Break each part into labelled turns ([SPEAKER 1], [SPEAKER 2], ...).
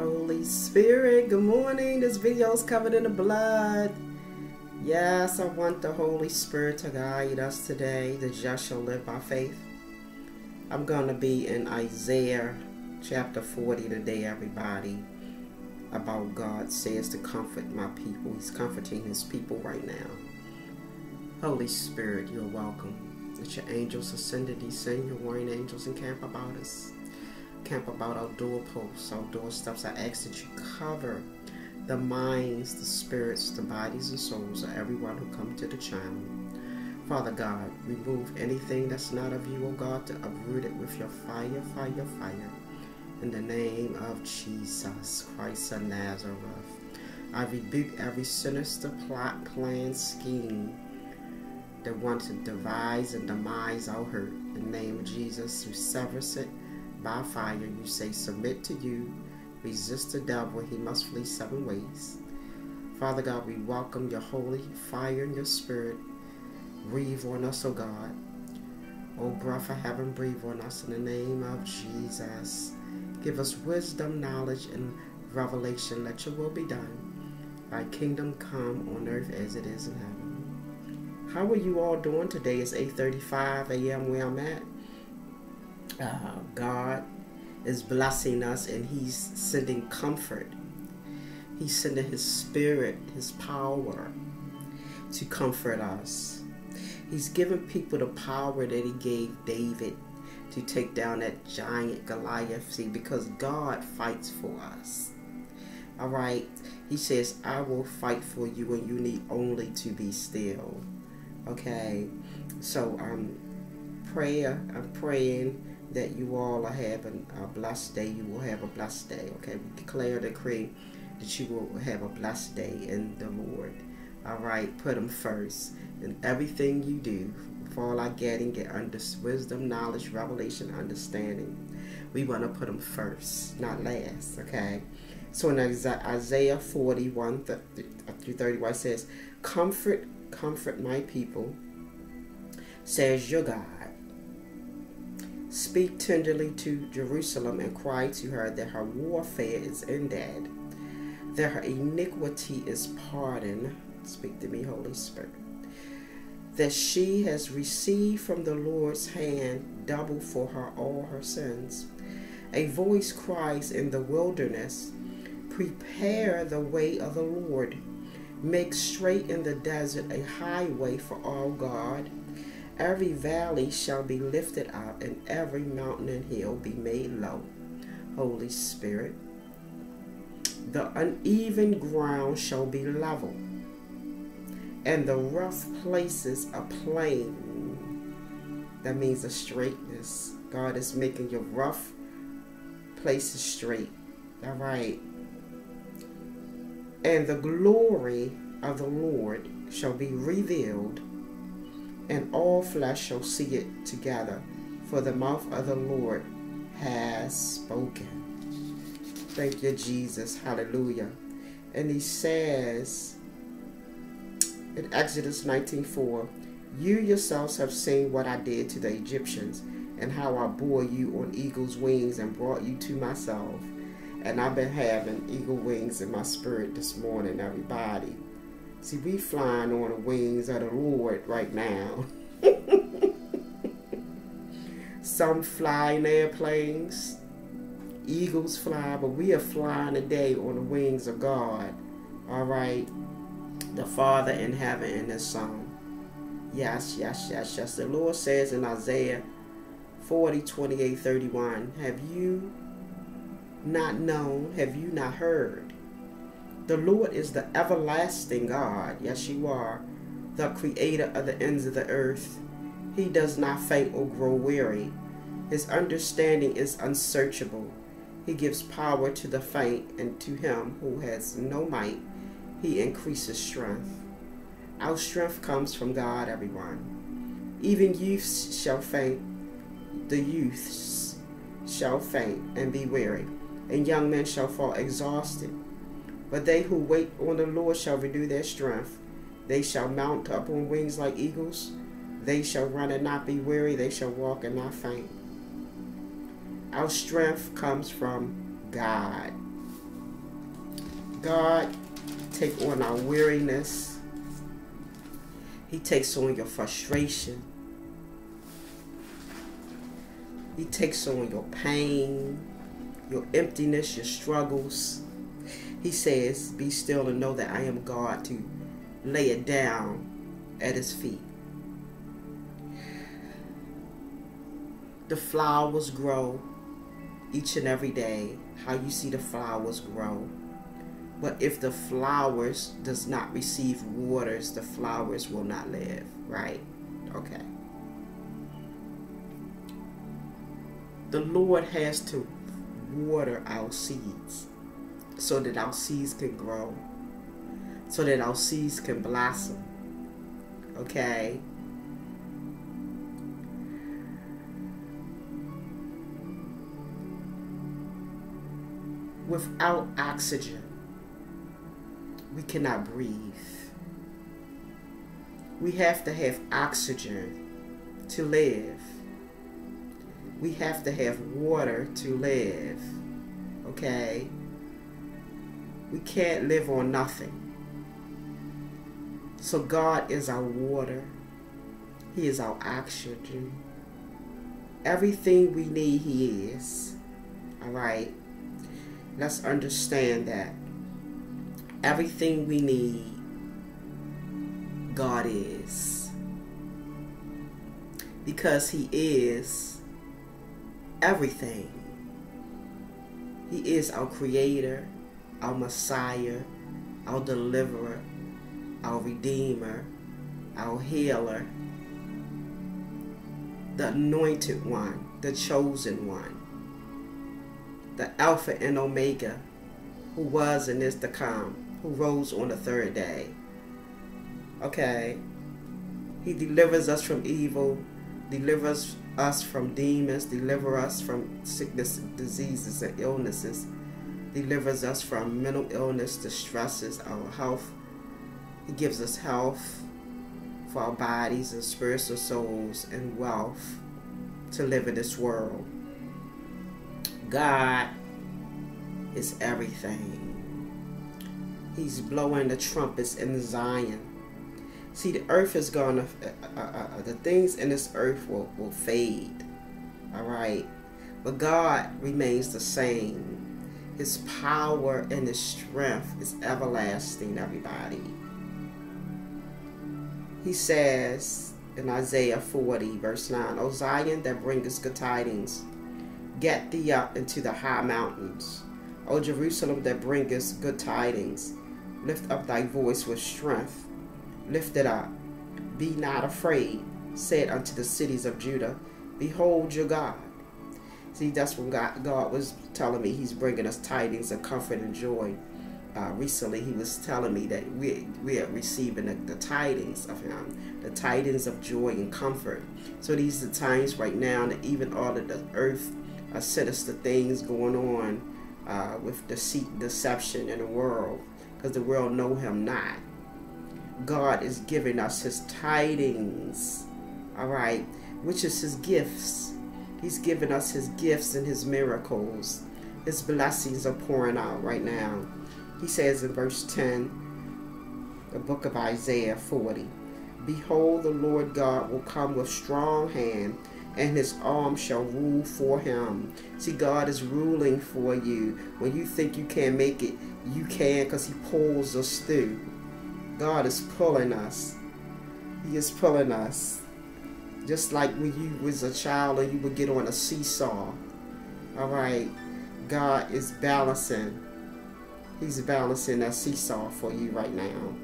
[SPEAKER 1] Holy Spirit, good morning. This video is covered in the blood. Yes, I want the Holy Spirit to guide us today. The just shall live by faith. I'm going to be in Isaiah chapter 40 today, everybody. About God says to comfort my people. He's comforting his people right now. Holy Spirit, you're welcome. Let your angels ascend and descend. Your warring angels encamp about us camp about our doorposts, our doorsteps. I ask that you cover the minds, the spirits, the bodies, and souls of everyone who come to the channel. Father God, remove anything that's not of you, O God, to uproot it with your fire, fire, fire. In the name of Jesus Christ of Nazareth, I rebuke every sinister plot, plan, scheme that wants to devise and demise our hurt. In the name of Jesus, we sever it by fire, you say, Submit to you, resist the devil, he must flee seven ways. Father God, we welcome your holy fire and your spirit. Breathe on us, O God. O breath of heaven, breathe on us in the name of Jesus. Give us wisdom, knowledge, and revelation. Let your will be done. Thy kingdom come on earth as it is in heaven. How are you all doing today? It's 8.35 a.m. where I'm at uh, God is blessing us and He's sending comfort. He's sending His Spirit, His power to comfort us. He's given people the power that He gave David to take down that giant Goliath. See, because God fights for us. All right. He says, I will fight for you and you need only to be still. Okay. So, um, prayer, I'm praying that you all are having a blessed day. You will have a blessed day. Okay, we declare, decree that you will have a blessed day in the Lord. All right, put Him first in everything you do. For all I get and get under wisdom, knowledge, revelation, understanding. We want to put Him first, not last. Okay. So in Isaiah 41 through 31 says, Comfort, comfort my people, says your God Speak tenderly to Jerusalem and cry to her that her warfare is ended, that her iniquity is pardoned. Speak to me, Holy Spirit. That she has received from the Lord's hand double for her all her sins. A voice cries in the wilderness, Prepare the way of the Lord. Make straight in the desert a highway for our God. Every valley shall be lifted up, and every mountain and hill be made low. Holy Spirit, the uneven ground shall be level, and the rough places a plain. That means a straightness. God is making your rough places straight. All right. And the glory of the Lord shall be revealed and all flesh shall see it together, for the mouth of the Lord has spoken. Thank you, Jesus. Hallelujah. And he says in Exodus 19:4, You yourselves have seen what I did to the Egyptians, and how I bore you on eagle's wings and brought you to myself. And I've been having eagle wings in my spirit this morning, everybody. See, we flying on the wings of the Lord right now. Some fly in airplanes. Eagles fly, but we are flying today on the wings of God. All right. The Father in heaven and the Son. Yes, yes, yes, yes. The Lord says in Isaiah 40, 28, 31, Have you not known? Have you not heard? The Lord is the everlasting God. Yes, you are. The creator of the ends of the earth. He does not faint or grow weary. His understanding is unsearchable. He gives power to the faint, and to him who has no might, he increases strength. Our strength comes from God, everyone. Even youths shall faint, the youths shall faint and be weary, and young men shall fall exhausted. But they who wait on the Lord shall renew their strength. They shall mount up on wings like eagles. They shall run and not be weary. They shall walk and not faint. Our strength comes from God. God take on our weariness. He takes on your frustration. He takes on your pain, your emptiness, your struggles. He says, Be still and know that I am God to lay it down at his feet. The flowers grow each and every day. How you see the flowers grow. But if the flowers does not receive waters, the flowers will not live, right? Okay. The Lord has to water our seeds so that our seeds can grow, so that our seeds can blossom. Okay? Without oxygen, we cannot breathe. We have to have oxygen to live. We have to have water to live. Okay? We can't live on nothing. So God is our water. He is our oxygen. Everything we need, He is. All right? Let's understand that everything we need, God is. Because He is everything. He is our Creator, our Messiah, our Deliverer, our Redeemer, our Healer, the Anointed One, the Chosen One, the Alpha and Omega, who was and is to come, who rose on the third day. Okay? He delivers us from evil, delivers us from demons, deliver us from sickness, diseases, and illnesses, delivers us from mental illness, distresses, our health. He gives us health for our bodies and spiritual souls and wealth to live in this world. God is everything. He's blowing the trumpets in Zion. See, the earth is going to, uh, uh, uh, the things in this earth will, will fade. All right. But God remains the same. His power and his strength is everlasting, everybody. He says in Isaiah 40, verse 9, O Zion that bringest good tidings, get thee up into the high mountains. O Jerusalem that bringest good tidings, lift up thy voice with strength lift it up. Be not afraid, said unto the cities of Judah, Behold your God. See, that's when God, God was telling me He's bringing us tidings of comfort and joy. Uh, recently, He was telling me that we, we are receiving the, the tidings of Him, the tidings of joy and comfort. So these are the times right now that even all of the earth uh, sinister things going on uh, with deceit, deception in the world, because the world know Him not. God is giving us his tidings, all right, which is his gifts. He's given us his gifts and his miracles. His blessings are pouring out right now. He says in verse 10, the book of Isaiah 40, Behold, the Lord God will come with strong hand, and his arm shall rule for him. See, God is ruling for you. When you think you can't make it, you can because he pulls us through. God is pulling us. He is pulling us. Just like when you was a child and you would get on a seesaw. All right. God is balancing. He's balancing that seesaw for you right now.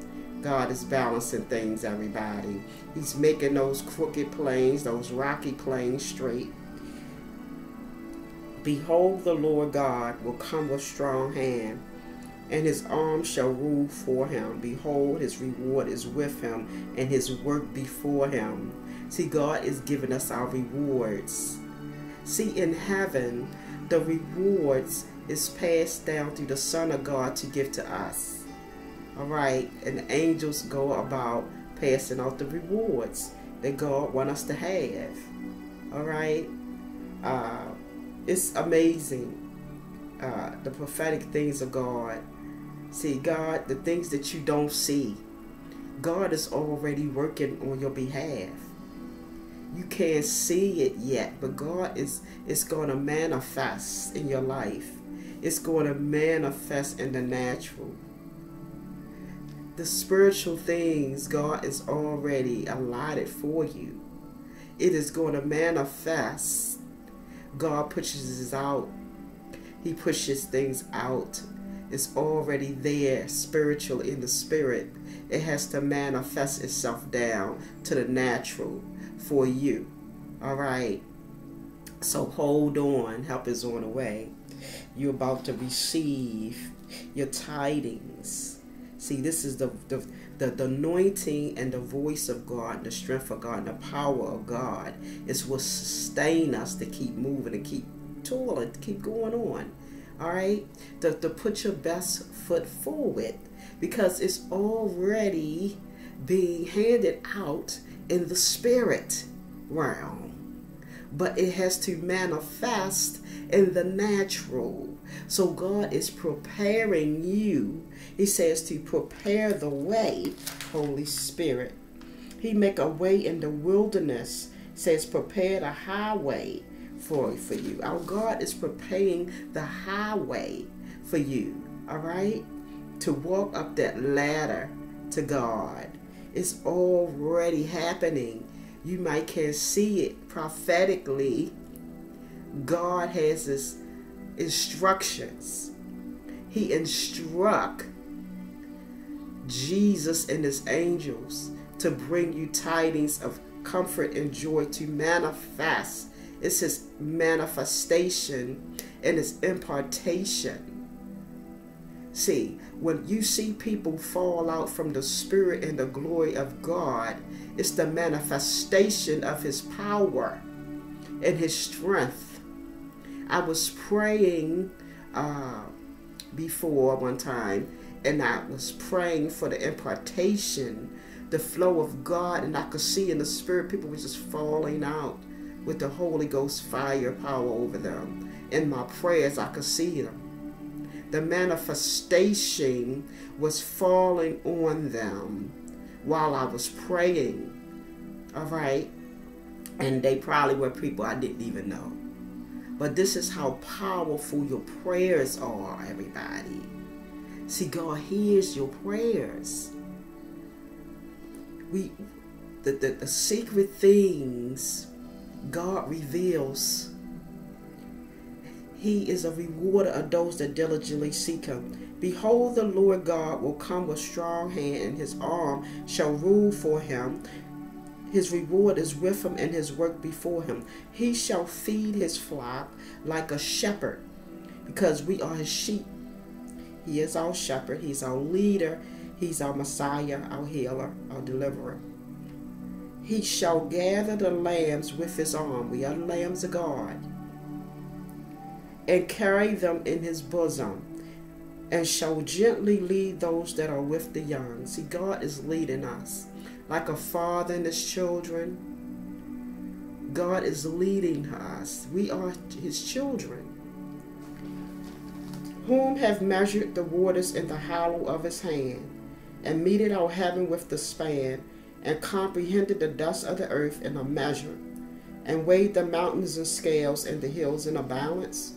[SPEAKER 1] God is balancing things, everybody. He's making those crooked plains, those rocky plains straight. Behold, the Lord God will come with strong hand and his arm shall rule for him. Behold, his reward is with him, and his work before him. See, God is giving us our rewards. See, in heaven, the rewards is passed down through the Son of God to give to us. All right, and angels go about passing out the rewards that God want us to have. All right, uh, it's amazing uh, the prophetic things of God See, God, the things that you don't see, God is already working on your behalf. You can't see it yet, but God is is going to manifest in your life. It's going to manifest in the natural. The spiritual things God is already allotted for you. It is going to manifest. God pushes out. He pushes things out. It's already there, spiritual in the spirit. It has to manifest itself down to the natural for you. All right. So hold on. Help is on the way. You're about to receive your tidings. See, this is the, the the, the anointing and the voice of God, the strength of God, and the power of God is what sustain us to keep moving and keep toiling, to keep going on. All right? To, to put your best foot forward because it's already being handed out in the spirit realm. But it has to manifest in the natural. So God is preparing you. He says to prepare the way, Holy Spirit. He make a way in the wilderness. Says prepare the highway for, for you. Our God is preparing the highway for you. All right? To walk up that ladder to God. It's already happening. You might can't see it prophetically. God has his instructions. He instruct Jesus and his angels to bring you tidings of comfort and joy to manifest. It's his manifestation and his impartation. See, when you see people fall out from the spirit and the glory of God, it's the manifestation of his power and his strength. I was praying uh, before one time, and I was praying for the impartation, the flow of God, and I could see in the spirit people were just falling out with the Holy Ghost fire power over them. In my prayers, I could see them the manifestation was falling on them while I was praying. All right. And they probably were people I didn't even know. But this is how powerful your prayers are, everybody. See, God hears your prayers. We the, the, the secret things God reveals he is a rewarder of those that diligently seek him. Behold, the Lord God will come with strong hand, and his arm shall rule for him. His reward is with him, and his work before him. He shall feed his flock like a shepherd, because we are his sheep. He is our shepherd, he's our leader, he's our Messiah, our healer, our deliverer. He shall gather the lambs with his arm. We are the lambs of God and carry them in his bosom, and shall gently lead those that are with the young. See, God is leading us like a father and his children. God is leading us. We are his children. Whom have measured the waters in the hollow of his hand, and meted our heaven with the span, and comprehended the dust of the earth in a measure, and weighed the mountains in scales and the hills in a balance?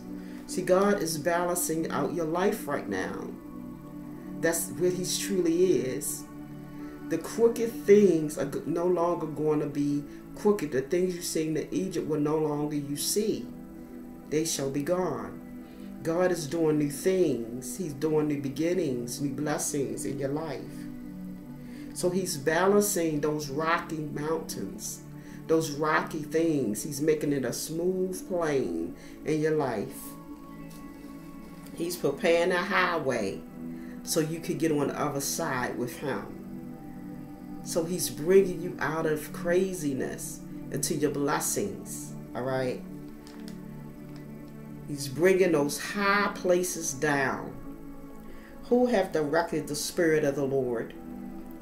[SPEAKER 1] See, God is balancing out your life right now. That's where He truly is. The crooked things are no longer going to be crooked. The things you seen in Egypt will no longer you see. They shall be gone. God is doing new things. He's doing new beginnings, new blessings in your life. So he's balancing those rocky mountains, those rocky things. He's making it a smooth plane in your life. He's preparing a highway so you could get on the other side with him. So he's bringing you out of craziness into your blessings. All right. He's bringing those high places down. Who have directed the Spirit of the Lord,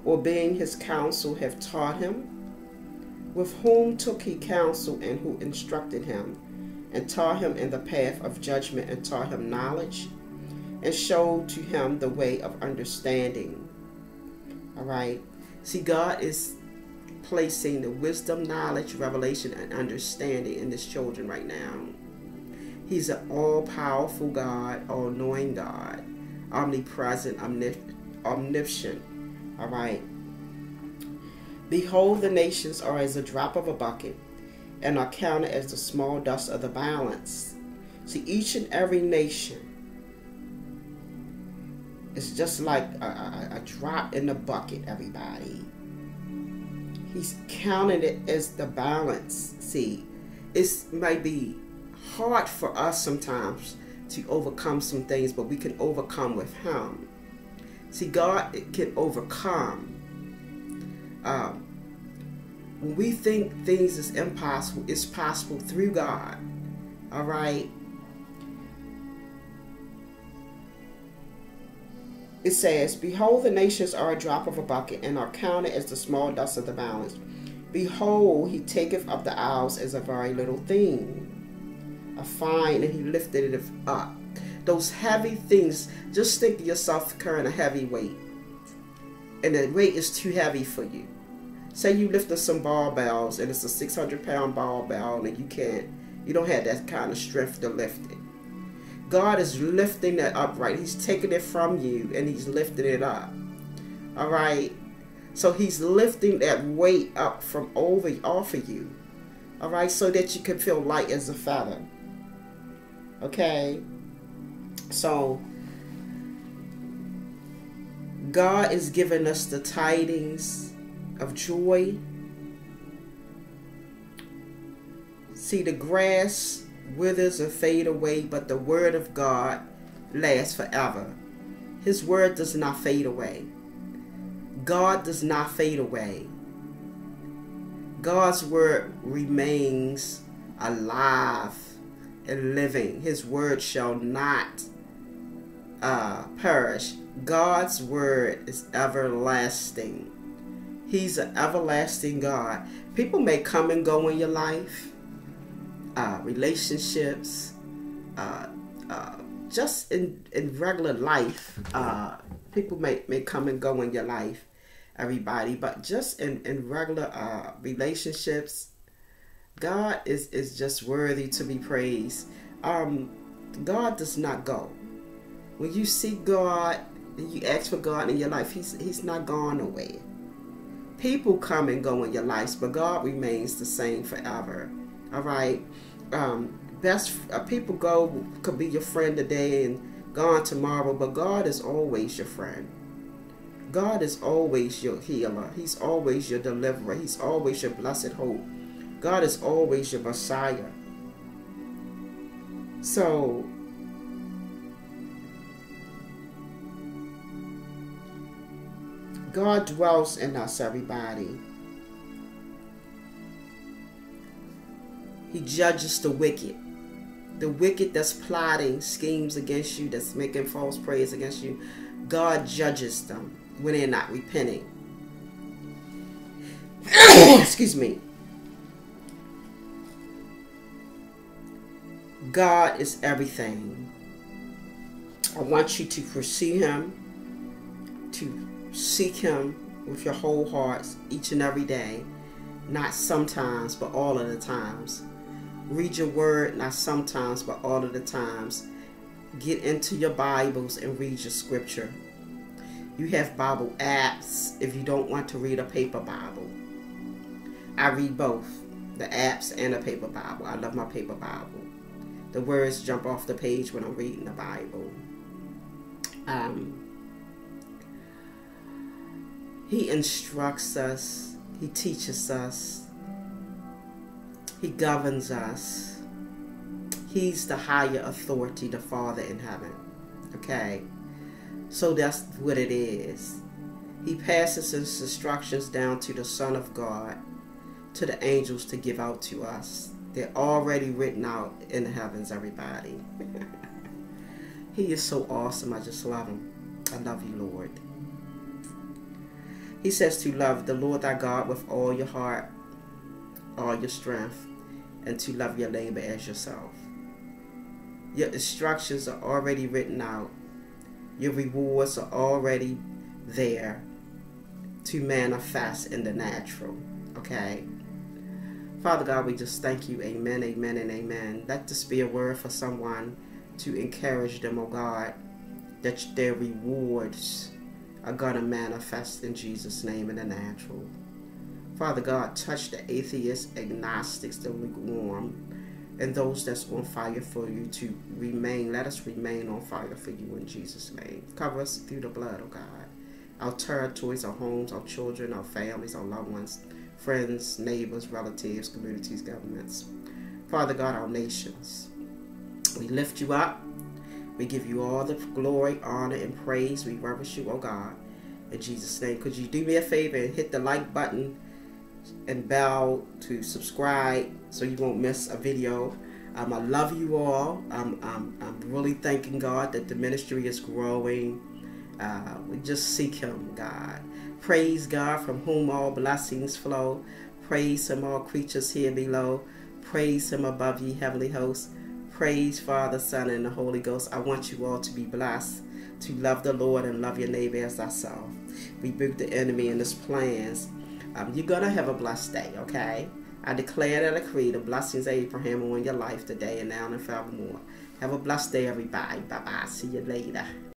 [SPEAKER 1] obeying his counsel, have taught him? With whom took he counsel and who instructed him? And taught him in the path of judgment and taught him knowledge. and showed to him the way of understanding. All right. See, God is placing the wisdom, knowledge, revelation, and understanding in his children right now. He's an all powerful God, all knowing God, omnipresent, omnip- omniscient. All right. Behold, the nations are as a drop of a bucket and are counted as the small dust of the balance. See, each and every nation is just like a, a, a drop in the bucket, everybody. He's counting it as the balance. See, it might be hard for us sometimes to overcome some things, but we can overcome with Him. See, God can overcome. Um, when we think things is impossible, it's possible through God. All right. It says, Behold, the nations are a drop of a bucket, and are counted as the small dust of the balance. Behold, he taketh up the isles as a very little thing, a fine, and he lifted it up. Those heavy things, just think of yourself carrying a heavy weight, and the weight is too heavy for you. Say you lifting some barbells, and it's a 600 pound barbell, and you can't, you don't have that kind of strength to lift it. God is lifting that upright. He's taking it from you and he's lifting it up. All right. So he's lifting that weight up from over off of you. All right, so that you can feel light as a feather. Okay. So God is giving us the tidings of joy. See the grass withers and fade away, but the word of God lasts forever. His word does not fade away. God does not fade away. God's word remains alive and living. His word shall not uh, perish. God's word is everlasting. He's an everlasting God. People may come and go in your life uh, relationships, uh, uh, just in, in regular life, uh, people may, may come and go in your life, everybody, but just in, in regular uh, relationships, God is, is just worthy to be praised. Um, God does not go. When you seek God, you ask for God in your life, He's, he's not gone away. People come and go in your lives, but God remains the same forever. All right um, best uh, people go could be your friend today and gone tomorrow, but God is always your friend. God is always your healer. He's always your deliverer. He's always your blessed hope. God is always your Messiah. So, God dwells in us, everybody. He judges the wicked. The wicked that's plotting schemes against you, that's making false praise against you, God judges them when they're not repenting. Excuse me. God is everything. I want you to pursue Him, to seek Him with your whole hearts each and every day. Not sometimes, but all of the times. Read your word, not sometimes, but all of the times. Get into your Bibles and read your scripture. You have Bible apps if you don't want to read a paper Bible. I read both the apps and a paper Bible. I love my paper Bible. The words jump off the page when I'm reading the Bible. Um, he instructs us, He teaches us, he governs us. He's the higher authority, the Father in heaven. Okay? So that's what it is. He passes his instructions down to the Son of God, to the angels to give out to us. They're already written out in the heavens, everybody. he is so awesome. I just love him. I love you, Lord. He says to love the Lord thy God with all your heart, all your strength, and to love your neighbor as yourself. Your instructions are already written out Your rewards are already there to manifest in the natural. Okay? Father God, we just thank you. Amen, amen, and amen. Let this be a word for someone to encourage them, oh God, that their rewards are going to manifest in Jesus' name in the natural. Father God, touch the atheists, agnostics, the lukewarm, and those that's on fire for you to remain. Let us remain on fire for you in Jesus' name. Cover us through the blood, oh God. Our territories, our homes, our children, our families, our loved ones, friends, neighbors, relatives, communities, governments. Father God, our nations. We lift you up. We give you all the glory, honor, and praise. We reverence you, oh God. In Jesus' name, could you do me a favor and hit the like button and bell to subscribe so you won't miss a video. Um, I love you all. I'm, I'm, I'm really thanking God that the ministry is growing. Uh, we just seek Him, God. Praise God from whom all blessings flow. Praise Him, all creatures here below. Praise Him above ye heavenly hosts. Praise Father, Son, and the Holy Ghost. I want you all to be blessed, to love the Lord and love your neighbor as thyself. Rebuke the enemy and his plans. Um, you're going to have a blessed day, okay? I declare and decree the blessings of Abraham on your life today and now and forevermore. Have a blessed day, everybody. Bye bye. See you later.